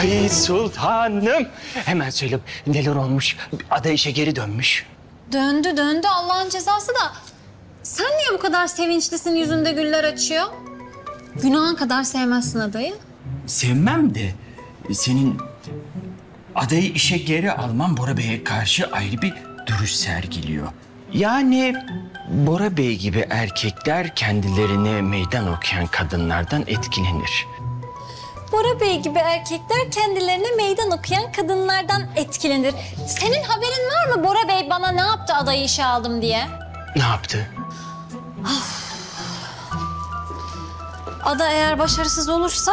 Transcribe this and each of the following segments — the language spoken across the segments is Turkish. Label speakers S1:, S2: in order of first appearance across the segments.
S1: Ay sultanım. Hemen söyle neler olmuş. Ada işe geri dönmüş.
S2: Döndü döndü Allah'ın cezası da. Sen niye bu kadar sevinçlisin yüzünde güller açıyor? Günahın kadar sevmezsin adayı.
S1: Sevmem de senin adayı işe geri alman Bora Bey'e karşı ayrı bir duruş sergiliyor. Yani Bora Bey gibi erkekler kendilerine meydan okuyan kadınlardan etkilenir.
S2: Bora Bey gibi erkekler kendilerine meydan okuyan kadınlardan etkilenir. Senin haberin var mı Bora Bey bana ne yaptı adayı işe aldım diye?
S1: Ne yaptı?
S2: Ada eğer başarısız olursa...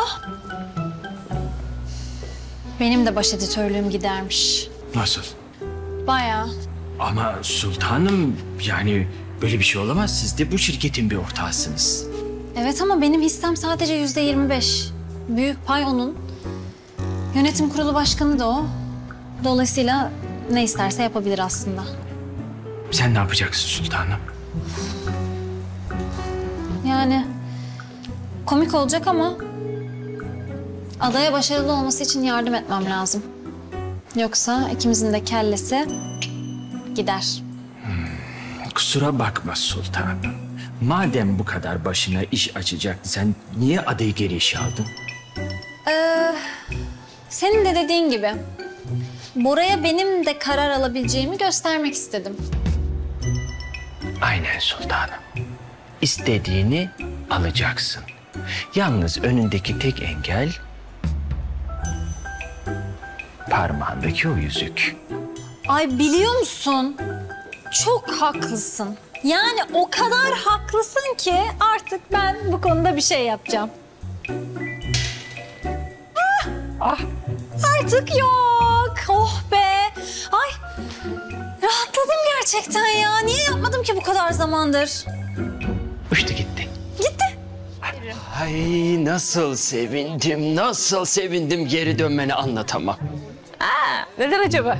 S2: Benim de baş editörlüğüm gidermiş.
S1: Nasıl?
S2: Bayağı.
S1: Ama sultanım yani böyle bir şey olamaz. Siz de bu şirketin bir ortağısınız.
S2: Evet ama benim hissem sadece yüzde yirmi beş. Büyük pay onun. Yönetim kurulu başkanı da o. Dolayısıyla ne isterse yapabilir aslında.
S1: Sen ne yapacaksın sultanım?
S2: Yani komik olacak ama adaya başarılı olması için yardım etmem lazım. Yoksa ikimizin de kellesi gider.
S1: Kusura bakma sultanım. Madem bu kadar başına iş açacaktı sen niye adayı geri işe aldın?
S2: Senin de dediğin gibi Bora'ya benim de karar alabileceğimi göstermek istedim.
S1: Aynen sultanım. İstediğini alacaksın. Yalnız önündeki tek engel parmağındaki o yüzük.
S2: Ay biliyor musun? Çok haklısın. Yani o kadar haklısın ki artık ben bu konuda bir şey yapacağım. Ah, Artık yok. Oh be. Ay rahatladım gerçekten ya. Niye yapmadım ki bu kadar zamandır?
S1: Uçtu gitti.
S2: Gitti.
S1: Ay nasıl sevindim, nasıl sevindim geri dönmeni anlatamam.
S3: Neden acaba?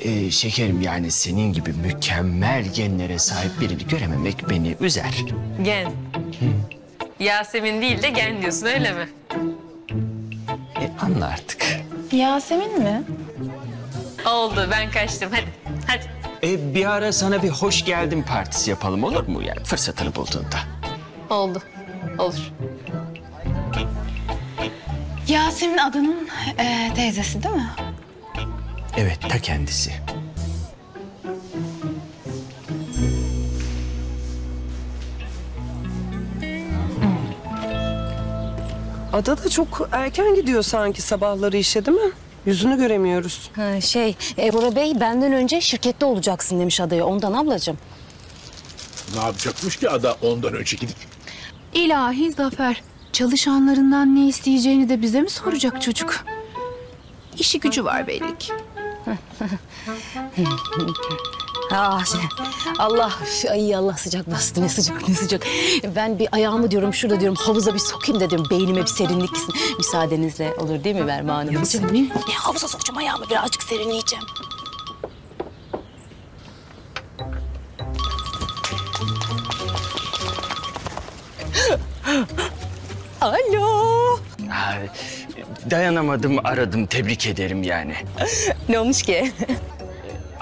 S1: Ee, şekerim yani senin gibi mükemmel genlere sahip birini görememek beni üzer.
S3: Gen. Yasemin değil de gen diyorsun öyle mi?
S1: E, anla artık.
S4: Yasemin mi?
S3: Oldu ben kaçtım hadi. Hadi.
S1: E, bir ara sana bir hoş geldin partisi yapalım olur mu yani fırsatını bulduğunda?
S3: Oldu. Olur.
S4: Yasemin adının eee, teyzesi değil mi?
S1: Evet ta kendisi.
S5: Ada da çok erken gidiyor sanki sabahları işe değil mi? Yüzünü göremiyoruz.
S6: Ha, şey, e, Bora Bey benden önce şirkette olacaksın demiş adaya. Ondan ablacığım.
S7: Ne yapacakmış ki ada ondan önce gidip?
S8: İlahi Zafer. Çalışanlarından ne isteyeceğini de bize mi soracak çocuk? İşi gücü var belli ki.
S6: Ah, şey, Allah, ay Allah sıcak bastı. Ne sıcak, ne sıcak. Ben bir ayağımı diyorum şurada diyorum havuza bir sokayım dedim. Beynime bir serinlik gitsin. Müsaadenizle olur değil mi Verma Hanım? Ne havuza sokacağım ayağımı birazcık serinleyeceğim. Alo.
S1: Dayanamadım aradım tebrik ederim yani.
S6: Ne olmuş ki?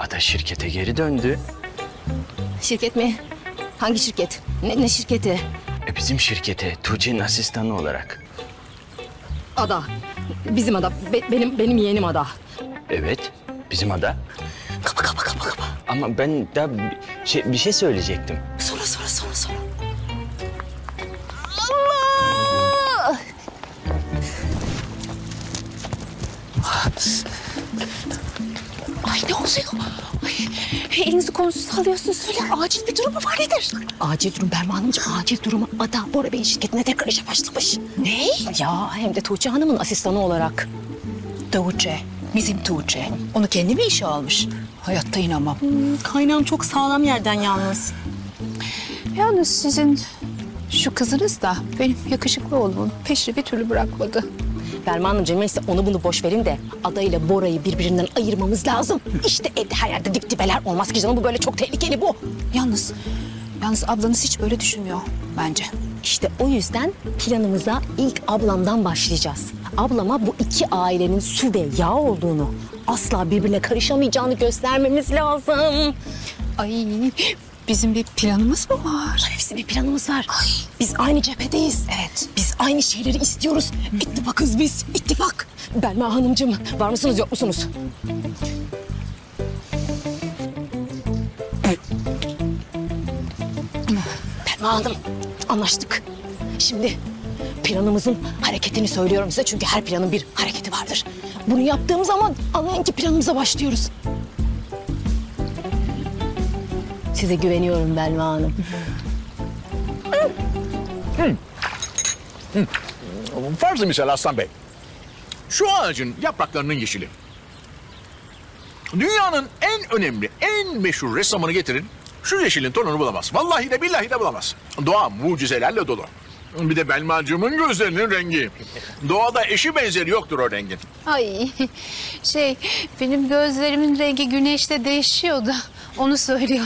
S1: Ada şirkete geri döndü.
S6: Şirket mi? Hangi şirket? Ne, ne şirketi?
S1: E, bizim şirkete Tuğçe'nin asistanı olarak.
S6: Ada. Bizim ada. Be- benim benim yeğenim ada.
S1: Evet bizim ada.
S6: Kapa kapa kapa kapa.
S1: Ama ben daha bir şey, bir şey söyleyecektim.
S6: Ay, elinizi kolunuzu sallıyorsunuz. Söyle acil bir durum mu var nedir? Acil durum Berma Hanımcığım. Acil durumu Ada Bora Bey'in şirketine tekrar işe başlamış. Ne? Ya hem de Tuğçe Hanım'ın asistanı olarak.
S8: Tuğçe. Bizim Tuğçe. Onu kendi mi işe almış? Hayatta inanmam.
S6: Kaynağım çok sağlam yerden yalnız.
S8: Yalnız sizin şu kızınız da benim yakışıklı oğlumun peşini bir türlü bırakmadı.
S6: Ferman Hanımcığım neyse onu bunu boş verin de Ada ile Bora'yı birbirinden ayırmamız lazım. İşte evde her yerde dip dibeler olmaz ki canım bu böyle çok tehlikeli bu.
S8: Yalnız Yalnız ablanız hiç böyle düşünmüyor bence.
S6: İşte o yüzden planımıza ilk ablamdan başlayacağız. Ablama bu iki ailenin su ve yağ olduğunu, asla birbirine karışamayacağını göstermemiz lazım.
S8: Ay bizim bir planımız mı var?
S6: Hepsi bir planımız var. Biz aynı cephedeyiz. Evet. Biz aynı şeyleri istiyoruz. İttifakız biz. İttifak. Belma Hanımcığım var mısınız yok musunuz? Belma Hanım anlaştık. Şimdi planımızın hareketini söylüyorum size çünkü her planın bir hareketi vardır. Bunu yaptığım zaman anlayın ki planımıza başlıyoruz. Size güveniyorum Belma Hanım.
S7: Farzı misal Aslan Bey. Şu ağacın yapraklarının yeşili. Dünyanın en önemli, en meşhur ressamını getirin. Şu yeşilin tonunu bulamaz. Vallahi de billahi de bulamaz. Doğa mucizelerle dolu. Bir de Belmacığımın gözlerinin rengi. Doğada eşi benzeri yoktur o rengin.
S8: Ay şey benim gözlerimin rengi güneşte değişiyor da onu söylüyor.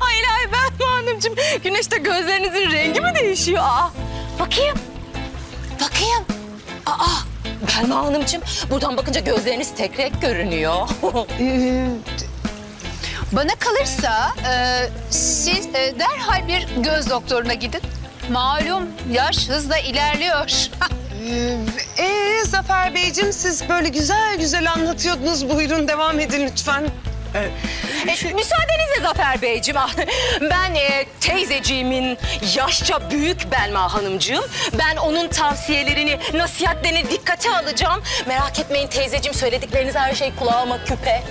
S6: Hayır hayır Belma Hanımcığım. Güneşte gözlerinizin rengi mi değişiyor? Aa, bakayım. Bakayım. Aa, Belma Hanımcığım buradan bakınca gözleriniz tek renk görünüyor.
S8: Bana kalırsa e, siz e, derhal bir göz doktoruna gidin. Malum yaş hızla ilerliyor.
S5: Ee Zafer Beyciğim siz böyle güzel güzel anlatıyordunuz. Buyurun devam edin lütfen.
S6: E, müsaadenizle Zafer Beyciğim. ah, Ben e, teyzeciğimin yaşça büyük Belma Hanımcığım. Ben onun tavsiyelerini, nasihatlerini dikkate alacağım. Merak etmeyin teyzeciğim söyledikleriniz her şey kulağıma küpe.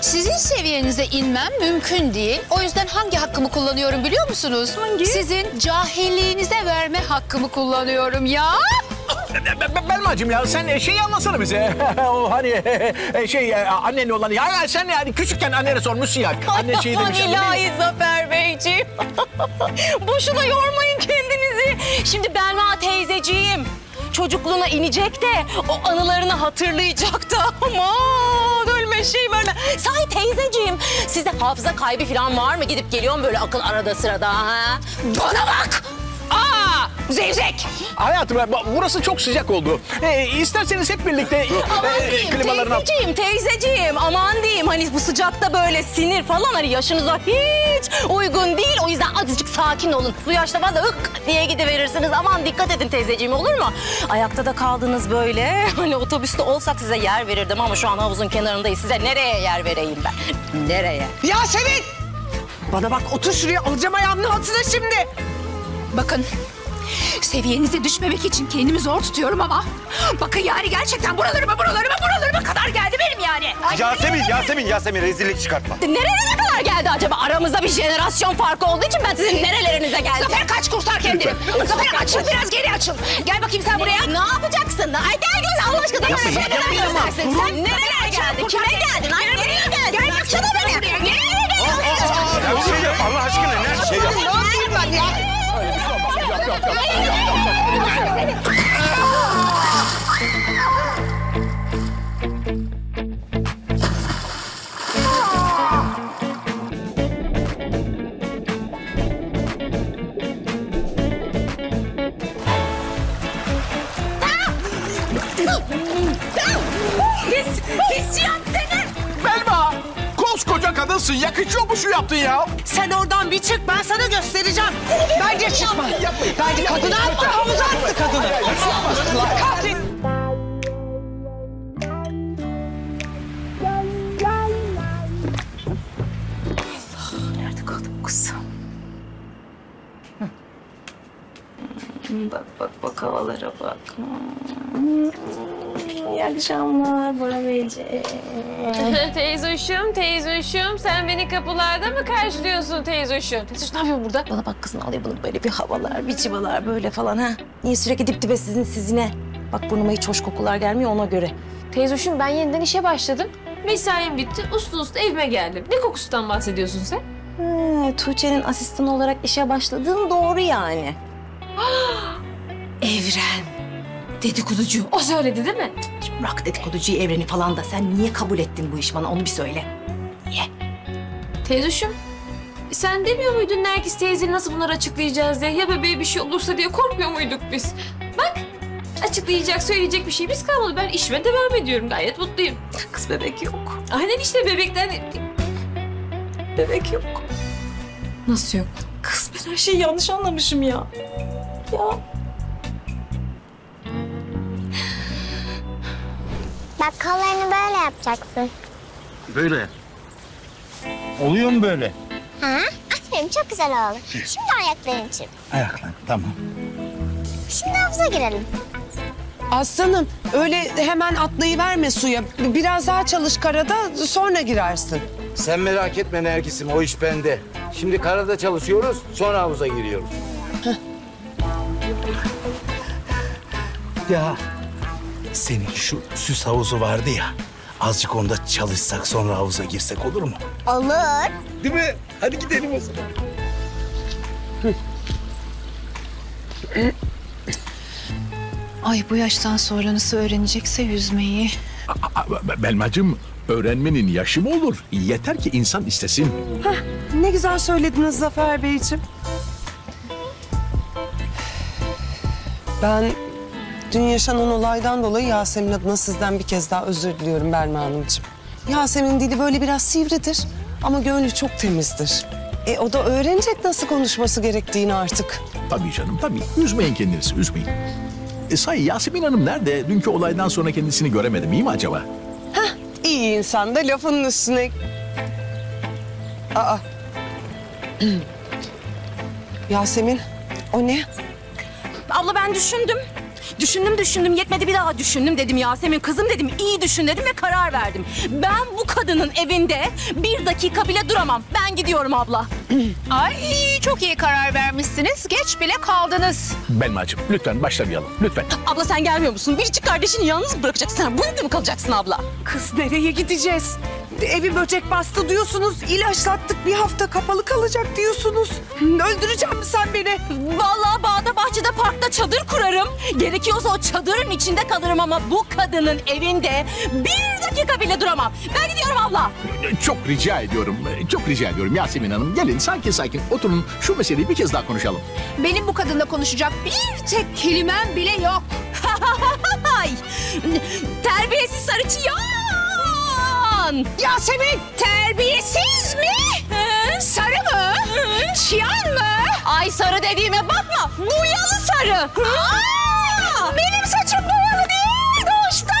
S8: Sizin seviyenize inmem mümkün değil. O yüzden hangi hakkımı kullanıyorum biliyor musunuz? Hangi? Sizin cahilliğinize verme hakkımı kullanıyorum ya.
S7: Be- be- Belmacığım ya sen şeyi anlatsana bize. o hani şey annenin olan. Ya, ya sen yani küçükken annene sormuşsun ya. Anne şey demiş.
S6: İlahi Zafer Beyciğim. Boşuna yormayın kendinizi. Şimdi Belma teyzeciğim çocukluğuna inecek de o anılarını hatırlayacak da. Aman ölme şey verme. Sahi teyzeciğim sizde hafıza kaybı falan var mı? Gidip geliyorum böyle akıl arada sırada ha? Bana bak! Zevzek!
S7: Hayatım ya, bu- burası çok sıcak oldu. Ee, isterseniz hep birlikte e,
S6: Aman
S7: e,
S6: diyeyim
S7: klimalarını...
S6: teyzeciğim, teyzeciğim. Aman diyeyim hani bu sıcakta böyle sinir falan hani yaşınıza hiç uygun değil. O yüzden azıcık sakin olun. Bu yaşta bana ık diye gidiverirsiniz. Aman dikkat edin teyzeciğim olur mu? Ayakta da kaldınız böyle. Hani otobüste olsak size yer verirdim ama şu an havuzun kenarındayız. Size nereye yer vereyim ben? Nereye?
S5: Yasemin! Bana bak otur şuraya alacağım ayağımın altına şimdi.
S8: Bakın seviyenize düşmemek için kendimi zor tutuyorum ama bakın yani gerçekten buralarıma buralarıma buralarıma kadar geldi benim yani.
S9: Yasemin, Yasemin, Yasemin rezillik çıkartma.
S6: Nerelere kadar geldi acaba? Aramızda bir jenerasyon farkı olduğu için ben sizin nerelerinize geldim?
S8: Zafer kaç kurtar kendini. Zafer açıl biraz geri açıl. Gel bakayım sen buraya.
S6: Ne yapacaksın? Ay gel gel Allah aşkına bana şuna kadar göstersin. Sen nerelere geldin? Kime geldin? Ay nereye geldin? Gel baksana beni. Nereye geldin?
S9: Ya bir şey yap Allah
S6: Pis, pisciyan seni.
S7: Belma! Koskoca kadınsın. Yakışıyor mu şu yaptın ya?
S5: Sen oradan bir çık ben sana göstereceğim. Bence çıkma. Bence kadını attı havuza attı kadını. Allah kahretsin.
S6: Bak bak bak havalara bak. İyi akşamlar Bora Beyciğim.
S3: teyze uşum, teyze uşum. Sen beni kapılarda mı karşılıyorsun teyze uşum? Teyze uşum ne yapıyorsun burada?
S6: Bana bak kızın alıyor bunu böyle bir havalar, bir civalar böyle falan ha. Niye sürekli dip dibe sizin sizine? Bak burnuma hiç hoş kokular gelmiyor ona göre.
S3: Teyze uşum ben yeniden işe başladım. Mesaim bitti. Uslu uslu evime geldim. Ne kokusundan bahsediyorsun sen?
S6: Ha, Tuğçe'nin asistanı olarak işe başladığın doğru yani.
S3: Evren.
S6: Dedikoducu.
S3: O söyledi değil mi?
S6: Bırak dedikoducuyu evreni falan da sen niye kabul ettin bu iş bana onu bir söyle.
S3: Teyzeciğim sen demiyor muydun Nergis teyze nasıl bunları açıklayacağız diye? Ya bebeğe bir şey olursa diye korkmuyor muyduk biz? Bak açıklayacak, söyleyecek bir şeyimiz kalmadı. Ben işime devam ediyorum. Gayet mutluyum.
S6: Kız bebek yok.
S3: Aynen işte bebekten... Bebek yok. Nasıl yok?
S6: Kız ben her şeyi yanlış anlamışım ya.
S10: Bak kollarını böyle yapacaksın.
S9: Böyle. Oluyor mu böyle?
S10: Ha? Aferin çok güzel oldu. Şimdi ayakların için.
S9: Ayaklar tamam.
S10: Şimdi havuza girelim.
S5: Aslanım öyle hemen atlayıverme suya. Biraz daha çalış karada sonra girersin.
S9: Sen merak etme Nergis'im o iş bende. Şimdi karada çalışıyoruz sonra havuza giriyoruz. ya senin şu süs havuzu vardı ya. Azıcık onda çalışsak sonra havuza girsek olur mu?
S10: Olur.
S9: Değil mi? Hadi gidelim o zaman.
S4: Ay bu yaştan sonra nasıl öğrenecekse yüzmeyi.
S7: Belmacığım öğrenmenin yaşı mı olur? Yeter ki insan istesin.
S5: Ne güzel söylediniz Zafer Beyciğim. Ben dün yaşanan olaydan dolayı Yasemin adına sizden bir kez daha özür diliyorum Belma Hanımcığım. Yasemin dili böyle biraz sivridir ama gönlü çok temizdir. E o da öğrenecek nasıl konuşması gerektiğini artık.
S7: Tabii canım tabii. Üzmeyin kendinizi üzmeyin. E, sahi Yasemin Hanım nerede? Dünkü olaydan sonra kendisini göremedim. İyi mi acaba?
S5: İyi insan da lafının üstüne... Aa. Yasemin, o ne?
S6: Abla ben düşündüm. Düşündüm düşündüm yetmedi bir daha düşündüm dedim Yasemin kızım dedim iyi düşün dedim ve karar verdim. Ben bu kadının evinde bir dakika bile duramam. Ben gidiyorum abla.
S8: Ay çok iyi karar vermişsiniz. Geç bile kaldınız.
S7: Belmacığım lütfen başlamayalım. Lütfen.
S6: Abla sen gelmiyor musun? Biricik kardeşini yalnız mı bırakacaksın? Sen bu evde mi kalacaksın abla?
S5: Kız nereye gideceğiz? Evi böcek bastı diyorsunuz, ilaçlattık bir hafta kapalı kalacak diyorsunuz. Öldüreceğim mi sen beni?
S6: Vallahi bağda bahçede parkta çadır kurarım. Gerekiyorsa o çadırın içinde kalırım ama bu kadının evinde bir dakika bile duramam. Ben gidiyorum abla.
S7: Çok rica ediyorum. Çok rica ediyorum Yasemin Hanım. Gelin sakin sakin oturun. Şu meseleyi bir kez daha konuşalım.
S8: Benim bu kadınla konuşacak bir tek kelimem bile yok.
S6: Ay, terbiyesiz sarı çıyan.
S8: Yasemin terbiyesiz mi? Sarı mı? Çiyan mı?
S6: Ay sarı dediğime bakma. Boyalı sarı.
S8: Aa, benim saçım boyalı değil dostum.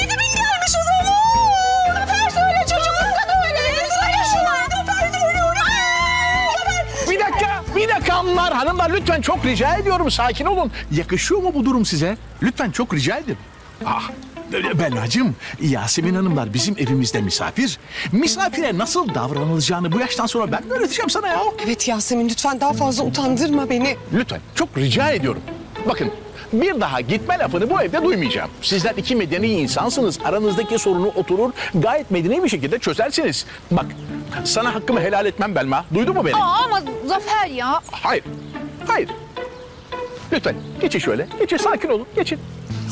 S8: Yedi milyarmış o zaman. Zafer söyle çocuklukta da öyleydi. Söyle şuna. Zafer söylüyor. Aa,
S7: Bir dakika, bir dakika hanımlar, hanımlar lütfen çok rica ediyorum sakin olun. Yakışıyor mu bu durum size? Lütfen çok rica ederim. Ah, Bellacığım, Yasemin Hanımlar bizim evimizde misafir. Misafire nasıl davranılacağını bu yaştan sonra ben mi öğreteceğim sana ya?
S5: Evet Yasemin lütfen daha fazla utandırma beni.
S7: Lütfen, çok rica ediyorum. Bakın, bir daha gitme lafını bu evde duymayacağım. Sizler iki medeni insansınız. Aranızdaki sorunu oturur, gayet medeni bir şekilde çözersiniz. Bak, sana hakkımı helal etmem Belma. Duydun mu beni?
S8: Aa, ama Zafer ya.
S7: Hayır. Hayır. Lütfen geçin şöyle. Geçin sakin olun. Geçin.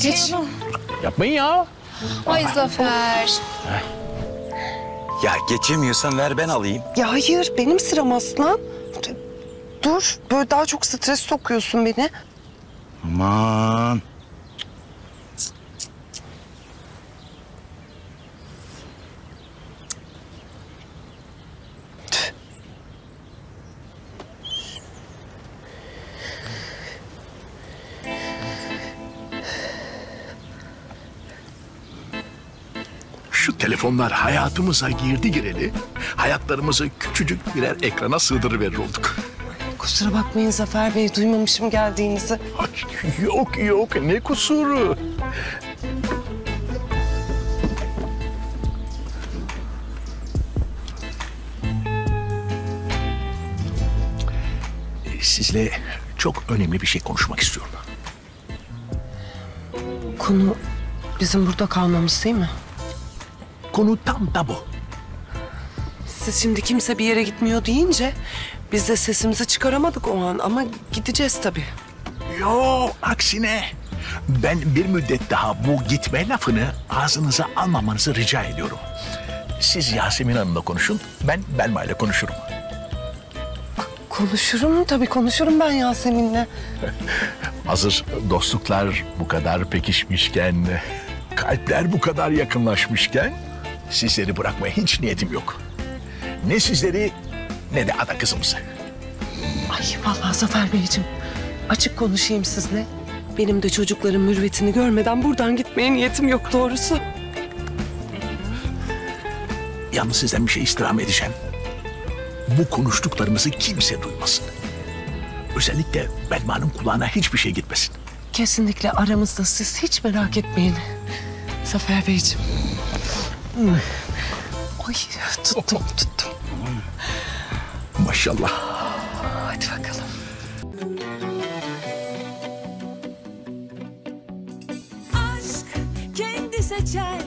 S8: Geç.
S7: Yapmayın ya.
S8: Ay Zafer.
S9: Ya geçemiyorsan ver ben alayım.
S5: Ya hayır benim sıram aslan. Dur böyle daha çok stres sokuyorsun beni.
S9: Aman.
S7: Telefonlar hayatımıza girdi gireli. Hayatlarımızı küçücük birer ekrana sığdırıverir olduk.
S5: Kusura bakmayın Zafer Bey duymamışım geldiğinizi.
S7: Ay, Yok yok ne kusuru. Sizle çok önemli bir şey konuşmak istiyorum.
S5: Konu bizim burada kalmamız değil mi?
S7: Konu tam da bu.
S5: Siz şimdi kimse bir yere gitmiyor deyince biz de sesimizi çıkaramadık o an ama gideceğiz tabii.
S7: Yo aksine Ben bir müddet daha bu gitme lafını ağzınıza almamanızı rica ediyorum. Siz Yasemin Hanım'la konuşun, ben Belma ile konuşurum.
S5: Konuşurum tabii konuşurum ben Yasemin'le.
S7: Hazır dostluklar bu kadar pekişmişken, kalpler bu kadar yakınlaşmışken sizleri bırakmaya hiç niyetim yok. Ne sizleri ne de ada kızımızı.
S5: Ay vallahi Zafer Beyciğim açık konuşayım sizle. Benim de çocukların mürvetini görmeden buradan gitmeye niyetim yok doğrusu.
S7: Yalnız sizden bir şey istirham edeceğim. Bu konuştuklarımızı kimse duymasın. Özellikle Belma'nın kulağına hiçbir şey gitmesin.
S5: Kesinlikle aramızda siz hiç merak etmeyin. Zafer Beyciğim. Ay tuttum tuttum.
S7: Maşallah.
S5: Hadi bakalım.
S8: aşk kendi seçer